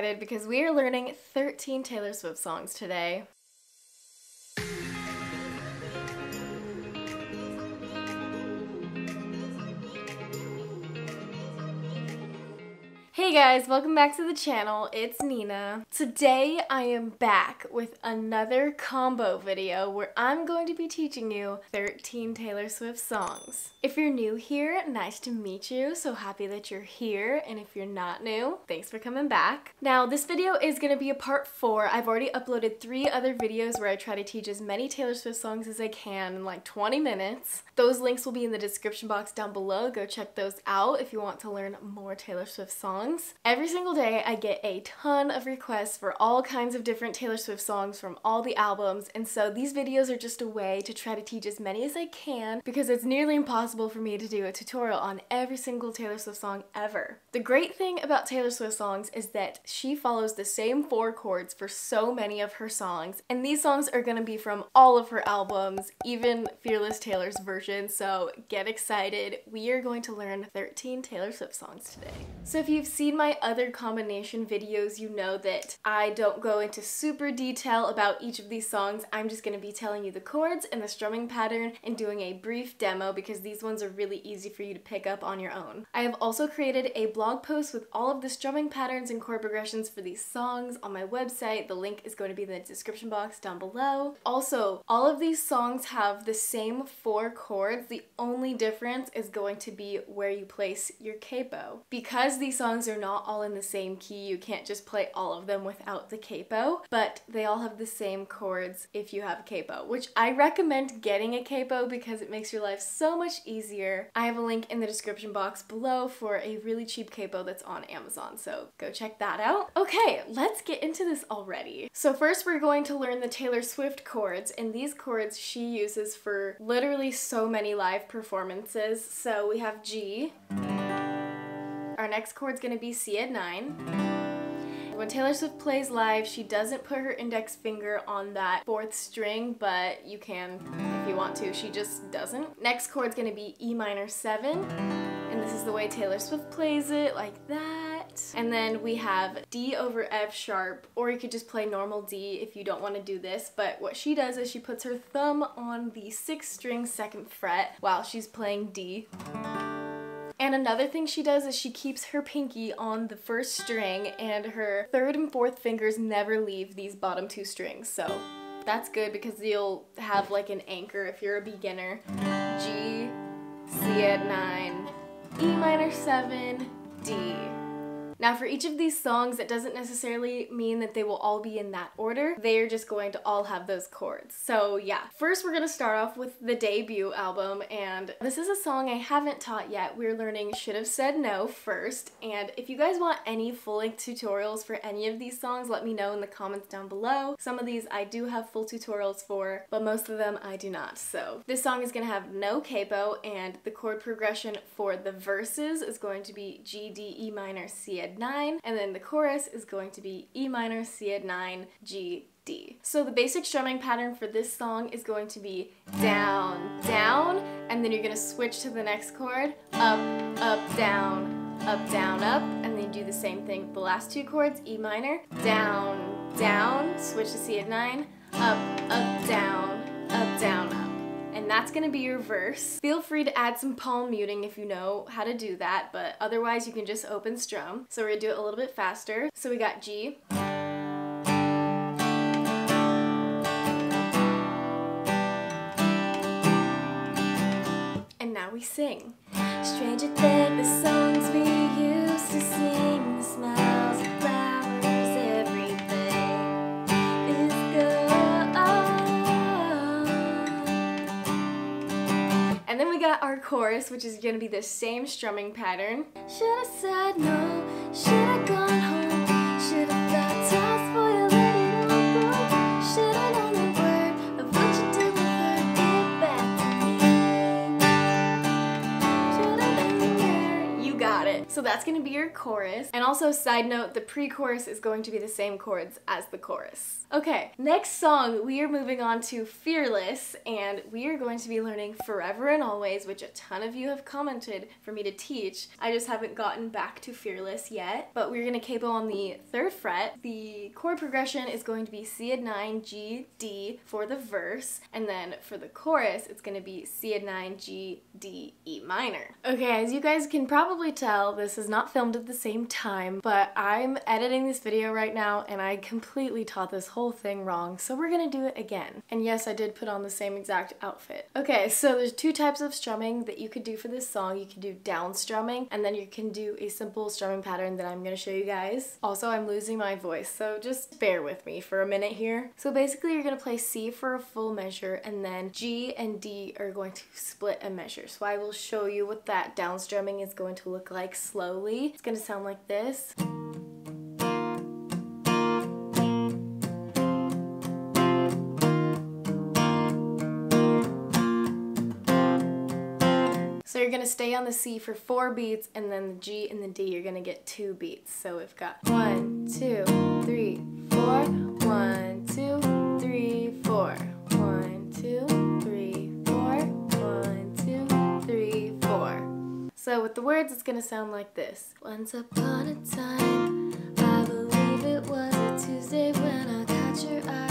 excited because we are learning 13 Taylor Swift songs today. Hey guys, welcome back to the channel. It's Nena. Today I am back with another combo video where I'm going to be teaching you 13 Taylor Swift songs. If you're new here, nice to meet you. So happy that you're here. And if you're not new, thanks for coming back. Now this video is going to be a part 4. I've already uploaded 3 other videos where I try to teach as many Taylor Swift songs as I can in like 20 minutes. Those links will be in the description box down below. Go check those out if you want to learn more Taylor Swift songs songs. Every single day I get a ton of requests for all kinds of different Taylor Swift songs from all the albums and so these videos are just a way to try to teach as many as I can because it's nearly impossible for me to do a tutorial on every single Taylor Swift song ever. The great thing about Taylor Swift songs is that she follows the same four chords for so many of her songs and these songs are going to be from all of her albums, even Fearless Taylor's version, so get excited. We are going to learn 13 Taylor Swift songs today. So if you've seen my other combination videos, you know that I don't go into super detail about each of these songs. I'm just going to be telling you the chords and the strumming pattern and doing a brief demo because these ones are really easy for you to pick up on your own. I have also created a blog post with all of the strumming patterns and chord progressions for these songs on my website. The link is going to be in the description box down below. Also, all of these songs have the same four chords. The only difference is going to be where you place your capo. Because these songs are not all in the same key. You can't just play all of them without the capo, but they all have the same chords if you have a capo, which I recommend getting a capo because it makes your life so much easier. I have a link in the description box below for a really cheap capo that's on Amazon, so go check that out. Okay, let's get into this already. So first we're going to learn the Taylor Swift chords, and these chords she uses for literally so many live performances. So we have G, our next chord is going to be C add 9. When Taylor Swift plays live, she doesn't put her index finger on that fourth string, but you can if you want to. She just doesn't. Next chord is going to be E minor 7, and this is the way Taylor Swift plays it, like that. And then we have D over F sharp, or you could just play normal D if you don't want to do this, but what she does is she puts her thumb on the 6th string 2nd fret while she's playing D. And another thing she does is she keeps her pinky on the first string and her third and fourth fingers never leave these bottom two strings. So that's good because you'll have like an anchor if you're a beginner. G, C add 9, E minor 7, D. Now for each of these songs, it doesn't necessarily mean that they will all be in that order. They are just going to all have those chords. So yeah, first we're gonna start off with the debut album and this is a song I haven't taught yet. We're learning Should Have Said No first and if you guys want any full-length tutorials for any of these songs, let me know in the comments down below. Some of these I do have full tutorials for, but most of them I do not. So this song is gonna have no capo and the chord progression for the verses is going to be G, D, E minor, C, 9, and then the chorus is going to be E minor, C add 9, G, D. So the basic strumming pattern for this song is going to be down, down, and then you're going to switch to the next chord, up, up, down, up, down, up, and then do the same thing with the last two chords, E minor, down, down, switch to C add 9, up, up, down, up, down, up that's gonna be your verse. Feel free to add some palm muting if you know how to do that, but otherwise you can just open strum. So we're gonna do it a little bit faster. So we got G. And now we sing. Stranger than which is to be the same strumming pattern. Should have said no, should have gone home, So that's gonna be your chorus. And also, side note, the pre-chorus is going to be the same chords as the chorus. Okay, next song, we are moving on to Fearless, and we are going to be learning Forever and Always, which a ton of you have commented for me to teach. I just haven't gotten back to Fearless yet, but we're gonna capo on the third fret. The chord progression is going to be C add 9, G, D for the verse, and then for the chorus, it's gonna be C add 9, G, D, E minor. Okay, as you guys can probably tell, this is not filmed at the same time, but I'm editing this video right now, and I completely taught this whole whole thing wrong, so we're gonna do it again. And yes, I did put on the same exact outfit. Okay, so there's two types of strumming that you could do for this song. You can do down strumming, and then you can do a simple strumming pattern that I'm gonna show you guys. Also, I'm losing my voice, so just bear with me for a minute here. So basically, you're gonna play C for a full measure, and then G and D are going to split a measure. So I will show you what that down strumming is going to look like slowly. It's gonna sound like this. So you're gonna stay on the C for four beats and then the G and the D you're gonna get two beats. So we've got one, two, three, four, So with the words it's gonna sound like this. Once upon a time, I believe it was a Tuesday when I caught your eye.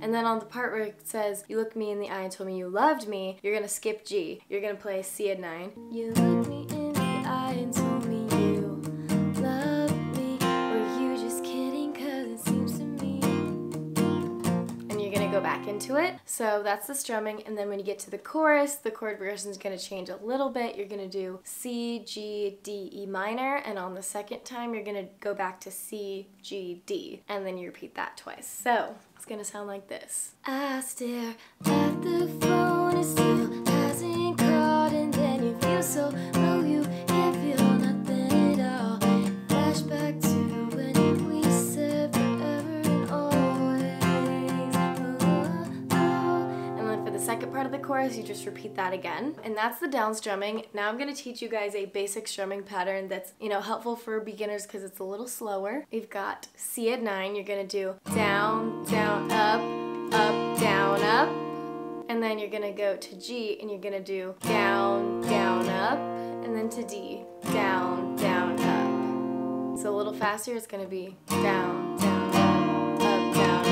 And then on the part where it says, you looked me in the eye and told me you loved me, you're gonna skip G. You're gonna play C add 9. You looked me in the eye into it. So that's the strumming. And then when you get to the chorus, the chord progression is gonna change a little bit. You're gonna do C, G, D, E minor. And on the second time, you're gonna go back to C, G, D. And then you repeat that twice. So it's gonna sound like this. I stare at the phone, still hasn't called, and then you feel so second part of the chorus, you just repeat that again. And that's the down strumming. Now I'm gonna teach you guys a basic strumming pattern that's, you know, helpful for beginners because it's a little slower. We've got C add 9, you're gonna do down, down, up, up, down, up. And then you're gonna go to G and you're gonna do down, down, up, and then to D, down, down, up. So a little faster, it's gonna be down, down, up, up, down,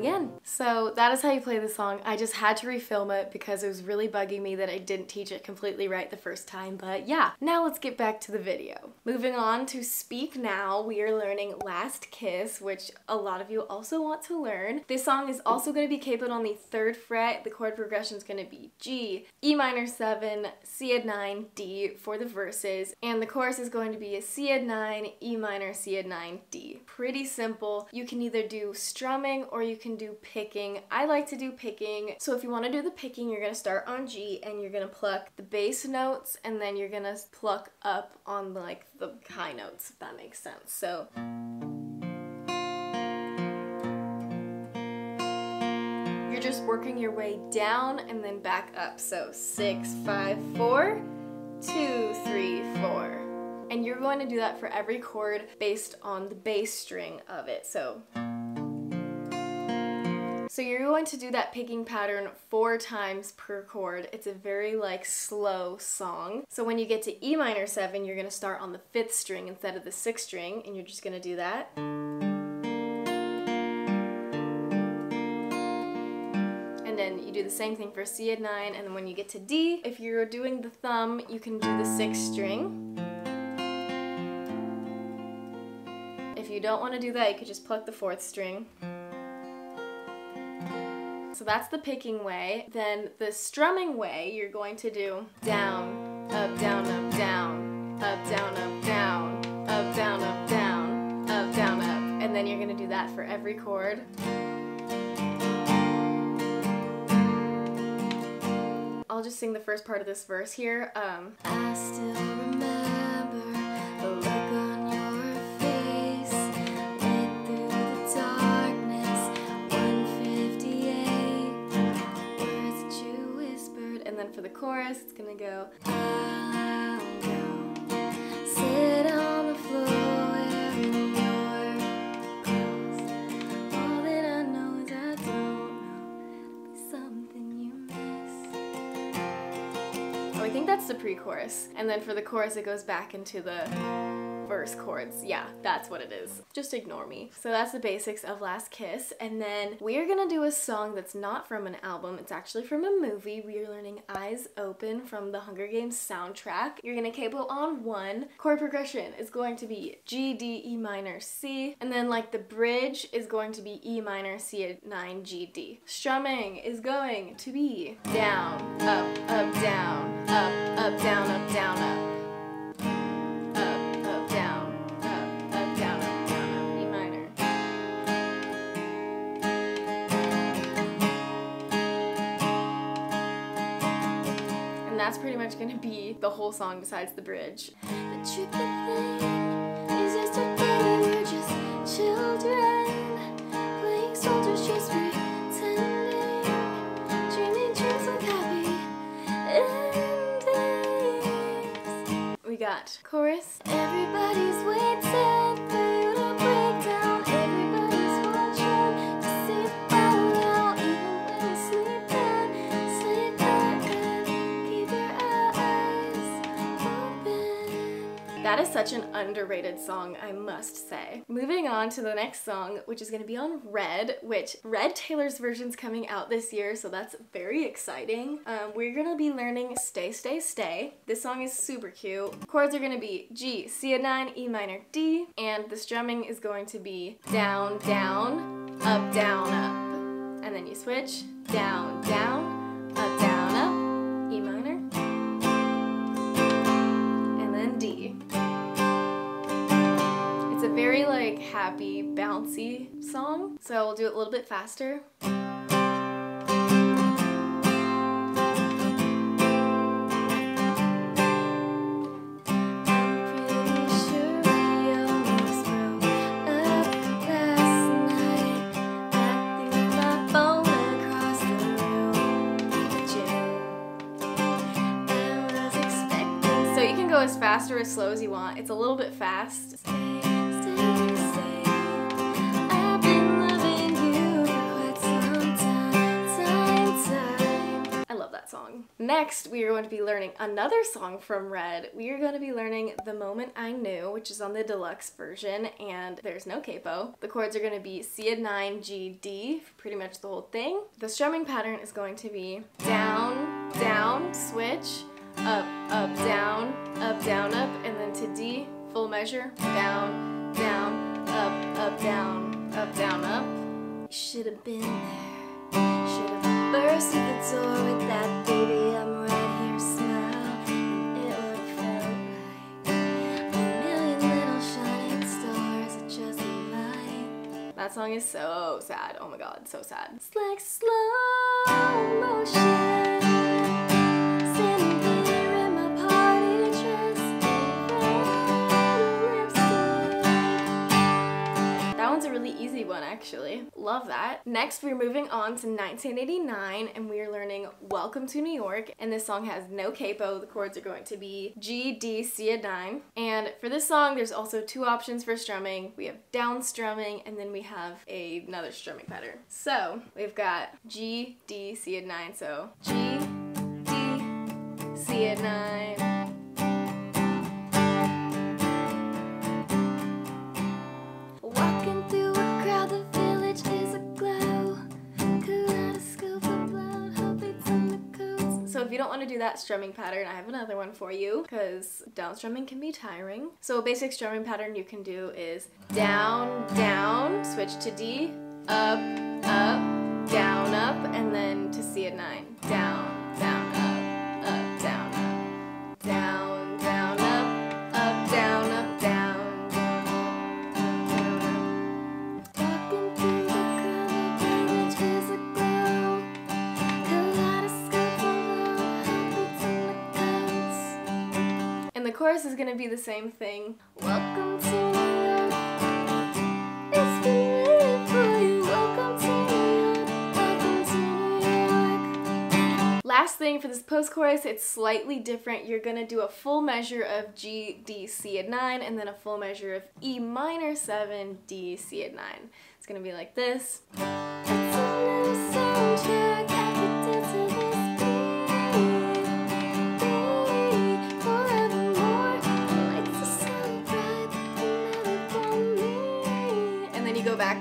again. So that is how you play the song. I just had to refilm it because it was really bugging me that I didn't teach it completely right the first time. But yeah, now let's get back to the video. Moving on to Speak Now, we are learning Last Kiss, which a lot of you also want to learn. This song is also going to be capoed on the third fret. The chord progression is going to be G, E minor 7, C add 9, D for the verses, and the chorus is going to be a C add 9, E minor, C add 9, D. Pretty simple. You can either do strumming or you can do picking. I like to do picking. So if you want to do the picking, you're going to start on G and you're going to pluck the bass notes and then you're going to pluck up on like the high notes, if that makes sense. So you're just working your way down and then back up. So six, five, four, two, three, four. And you're going to do that for every chord based on the bass string of it. So so you're going to do that picking pattern four times per chord. It's a very like slow song. So when you get to E minor 7, you're going to start on the 5th string instead of the 6th string and you're just going to do that. And then you do the same thing for C add 9 and then when you get to D, if you're doing the thumb, you can do the 6th string. If you don't want to do that, you could just pluck the fourth string. So that's the picking way. Then the strumming way, you're going to do down, up, down, up, down, up, down, up, down, up, down, up, down, up, down, up. And then you're gonna do that for every chord. I'll just sing the first part of this verse here. Um, the chorus. It's gonna go Oh, I think that's the pre-chorus. And then for the chorus, it goes back into the verse chords. Yeah, that's what it is. Just ignore me. So that's the basics of Last Kiss. And then we are gonna do a song that's not from an album. It's actually from a movie. We are learning Eyes Open from the Hunger Games soundtrack. You're gonna capo on one. Chord progression is going to be G, D, E minor, C. And then like the bridge is going to be E minor, C, 9, G, D. Strumming is going to be down, up, up, down, up, up, down, up, down, up. Up, that's pretty much gonna be the whole song besides the bridge. The underrated song, I must say. Moving on to the next song, which is going to be on Red, which Red Taylor's version's coming out this year, so that's very exciting. Um, we're going to be learning Stay, Stay, Stay. This song is super cute. Chords are going to be G, C, 9, E minor, D, and the strumming is going to be down, down, up, down, up. And then you switch down, down, happy, bouncy song, so we'll do it a little bit faster. So you can go as fast or as slow as you want. It's a little bit fast. Song. Next, we are going to be learning another song from Red. We are going to be learning The Moment I Knew, which is on the deluxe version, and there's no capo. The chords are going to be C 9, G, D, pretty much the whole thing. The strumming pattern is going to be down, down, switch, up, up, down, up, down, up, and then to D, full measure, down, down, up, up, down, up, down, up. Should have been there. Should have burst That song is so sad. Oh my god, so sad. It's like slow motion. One, actually. Love that. Next, we're moving on to 1989, and we are learning Welcome to New York. And this song has no capo. The chords are going to be G, D, C, 9. And for this song, there's also two options for strumming. We have down strumming, and then we have a- another strumming pattern. So, we've got G, D, C, a nine. So, G, D, C, 9. Walking if you don't want to do that strumming pattern, I have another one for you because down strumming can be tiring. So a basic strumming pattern you can do is down, down, switch to D, up, up, down, up, and then to C add 9. Down, chorus is gonna be the same thing. Welcome to New York. It's been for you. Welcome to New York. Welcome to New York. Last thing for this post chorus, it's slightly different. You're gonna do a full measure of G, D, C add 9, and then a full measure of E minor 7, D, C add 9. It's gonna be like this.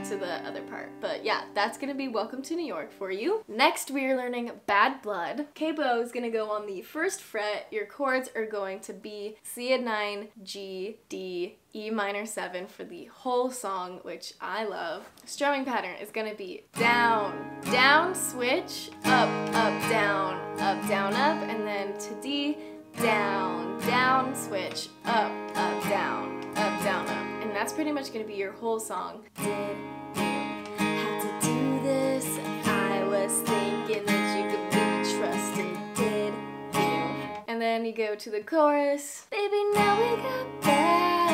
To the other part. But yeah, that's gonna be Welcome to New York for you. Next, we are learning Bad Blood. Capo is gonna go on the first fret. Your chords are going to be C add 9, G, D, E minor 7 for the whole song, which I love. Strumming pattern is gonna be down, down, switch, up, up, down, up, down, up, and then to D, down, down, switch, up, up, down, up, down, up and that's pretty much to be your whole song. And then you go to the chorus. Baby, now we got bad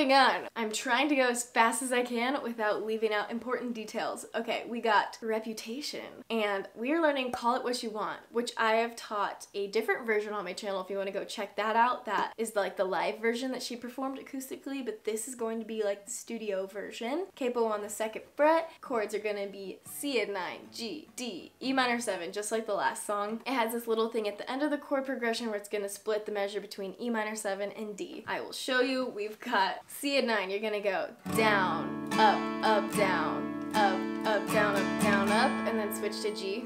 moving on. I'm trying to go as fast as I can without leaving out important details. Okay, we got Reputation, and we are learning Call It What You Want, which I have taught a different version on my channel if you want to go check that out. That is like the live version that she performed acoustically, but this is going to be like the studio version. Capo on the second fret, chords are going to be C add 9, G, D, E minor 7, just like the last song. It has this little thing at the end of the chord progression where it's going to split the measure between E minor 7 and D. I will show you. We've got C add 9, you're gonna go down, up, up, down, up, up, down, up, down, up, and then switch to G.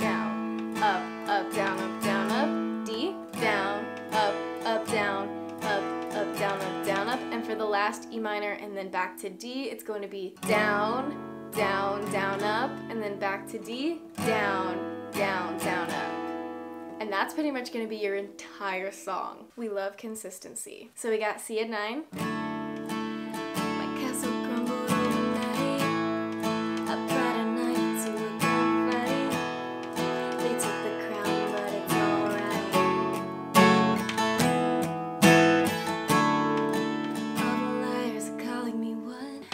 Down, up, up, down, up, down, up, D, down, up, up, down, up, up, down, up, down, up, and for the last E minor and then back to D, it's going to be down, down, down, up, and then back to D, down, down, down. And that's pretty much gonna be your entire song. We love consistency. So we got C add 9.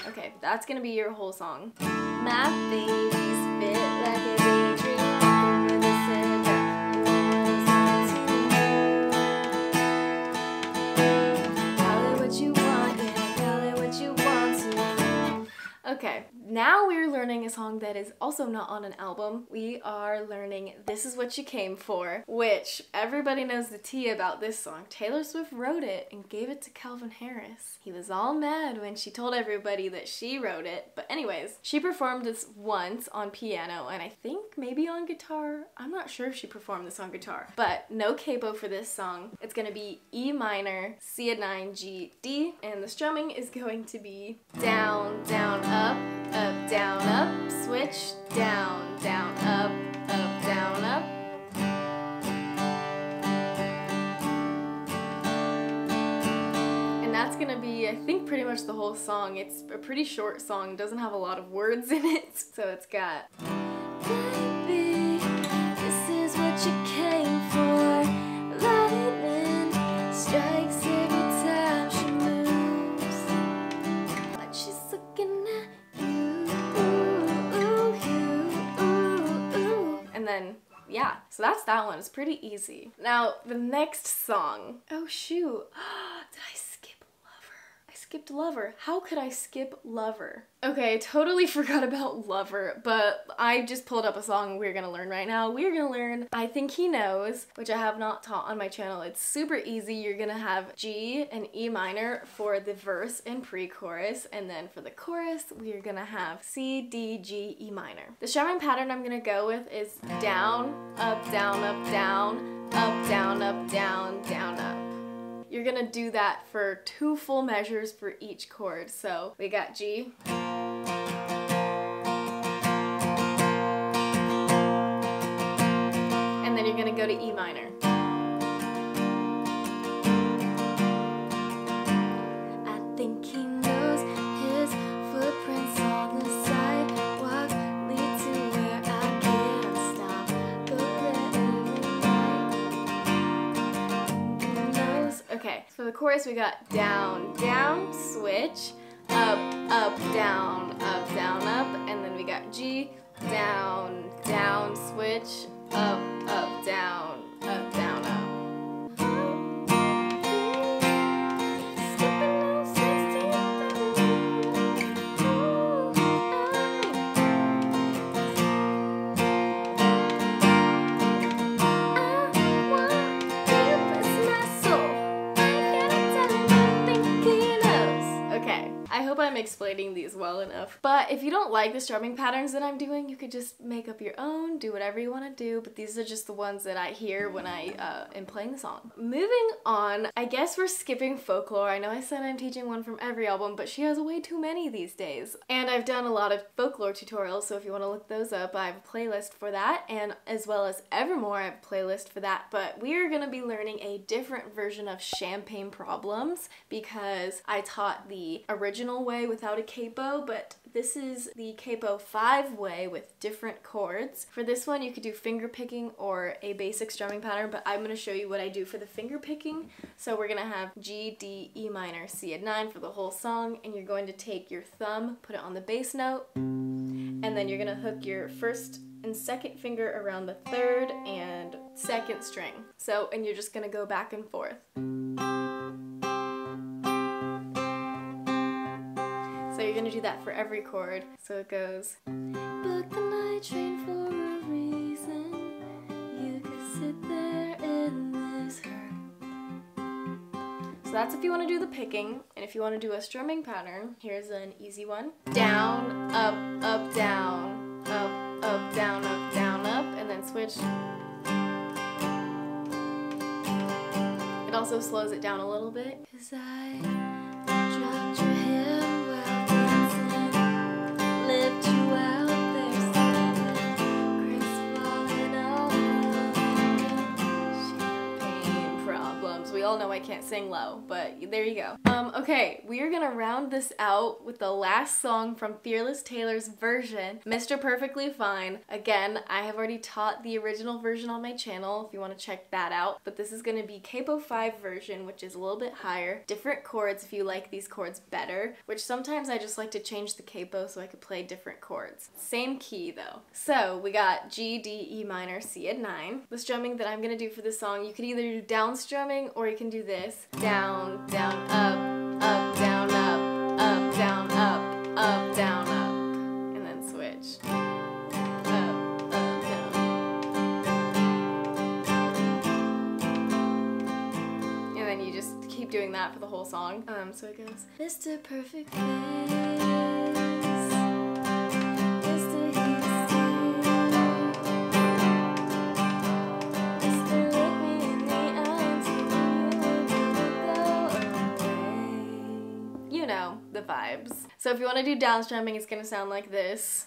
Okay, that's gonna be your whole song. My baby's fit like a Okay, now we're learning a song that is also not on an album. We are learning This Is What You Came For, which everybody knows the tea about this song. Taylor Swift wrote it and gave it to Calvin Harris. He was all mad when she told everybody that she wrote it. But anyways, she performed this once on piano and I think maybe on guitar. I'm not sure if she performed this on guitar. But no capo for this song. It's gonna be E minor, C9, G, D, and the strumming is going to be down, down, up, up, down, up, switch, down, down, up, up, down, up. And that's gonna be, I think, pretty much the whole song. It's a pretty short song, doesn't have a lot of words in it. So it's got... so that's that one. It's pretty easy. Now, the next song. Oh shoot. Did I skipped Lover. How could I skip Lover? Okay, I totally forgot about Lover, but I just pulled up a song we're gonna learn right now. We're gonna learn I Think He Knows, which I have not taught on my channel. It's super easy. You're gonna have G and E minor for the verse and pre-chorus, and then for the chorus, we're gonna have C, D, G, E minor. The strumming pattern I'm gonna go with is down, up, down, up, down, up, down, up, down, down, up. You're gonna do that for two full measures for each chord. So we got G. And then you're gonna go to E minor. So the chorus we got down, down, switch, up, up, down, up, down, up, and then we got G, down, down, switch, up, up, down, explaining these well enough. But if you don't like the strumming patterns that I'm doing, you could just make up your own, do whatever you want to do. But these are just the ones that I hear when I uh, am playing the song. Moving on, I guess we're skipping folklore. I know I said I'm teaching one from every album, but she has way too many these days. And I've done a lot of folklore tutorials, so if you want to look those up, I have a playlist for that. And as well as Evermore, I have a playlist for that. But we're going to be learning a different version of Champagne Problems because I taught the original way without a capo, but this is the capo 5 way with different chords. For this one, you could do finger picking or a basic strumming pattern, but I'm going to show you what I do for the finger picking. So we're going to have G, D, E minor, C add 9 for the whole song, and you're going to take your thumb, put it on the bass note, and then you're going to hook your first and second finger around the third and second string. So, and you're just going to go back and forth. That for every chord. So it goes. Book the night train for a reason. You could sit there in this hurt. So that's if you want to do the picking, and if you want to do a strumming pattern, here's an easy one: down, up, up, down, up, up, down, up, down, up, and then switch. It also slows it down a little bit. Cause I all know I can't sing low, but there you go. Um, okay, we are gonna round this out with the last song from Fearless Taylor's version, Mr. Perfectly Fine. Again, I have already taught the original version on my channel if you want to check that out, but this is gonna be Capo 5 version, which is a little bit higher. Different chords if you like these chords better, which sometimes I just like to change the capo so I could play different chords. Same key though. So we got G, D, E minor, C add 9. The strumming that I'm gonna do for this song, you could either do down strumming or you can do this. Down, down, up, up, down, up, up, down, up, up, down, up. And then switch. Up, up, down. And then you just keep doing that for the whole song. Um, so it goes, Mr. Perfect Face. Vibes. So if you want to do down strumming, it's gonna sound like this.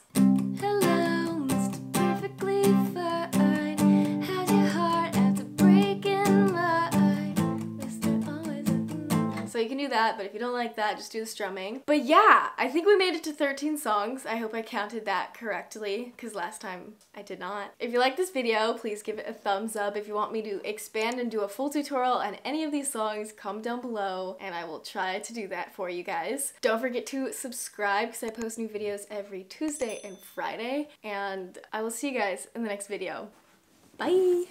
So you can do that, but if you don't like that, just do the strumming. But yeah, I think we made it to 13 songs. I hope I counted that correctly, because last time I did not. If you like this video, please give it a thumbs up. If you want me to expand and do a full tutorial on any of these songs, comment down below, and I will try to do that for you guys. Don't forget to subscribe, because I post new videos every Tuesday and Friday, and I will see you guys in the next video. Bye!